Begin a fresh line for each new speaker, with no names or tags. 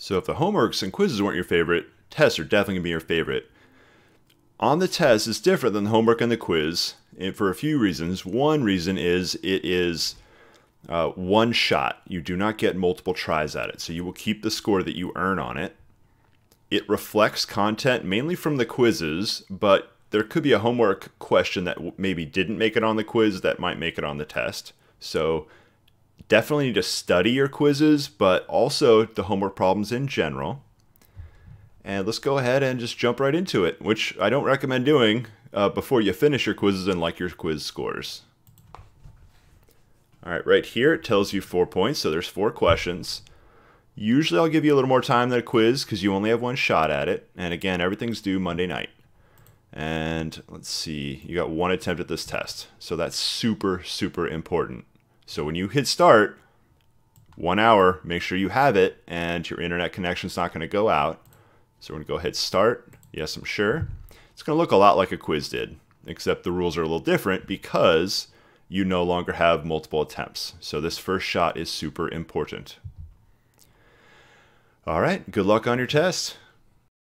So if the homeworks and quizzes weren't your favorite, tests are definitely going to be your favorite. On the test, it's different than the homework and the quiz and for a few reasons. One reason is it is uh, one shot. You do not get multiple tries at it, so you will keep the score that you earn on it. It reflects content mainly from the quizzes, but there could be a homework question that maybe didn't make it on the quiz that might make it on the test. So definitely need to study your quizzes, but also the homework problems in general. And let's go ahead and just jump right into it, which I don't recommend doing uh, before you finish your quizzes and like your quiz scores. All right, right here it tells you four points, so there's four questions. Usually I'll give you a little more time than a quiz because you only have one shot at it. And again, everything's due Monday night. And let's see, you got one attempt at this test. So that's super, super important. So when you hit start, one hour, make sure you have it and your internet connection's not going to go out. So we're to go hit start. Yes, I'm sure. It's going to look a lot like a quiz did, except the rules are a little different because you no longer have multiple attempts. So this first shot is super important. All right, good luck on your test.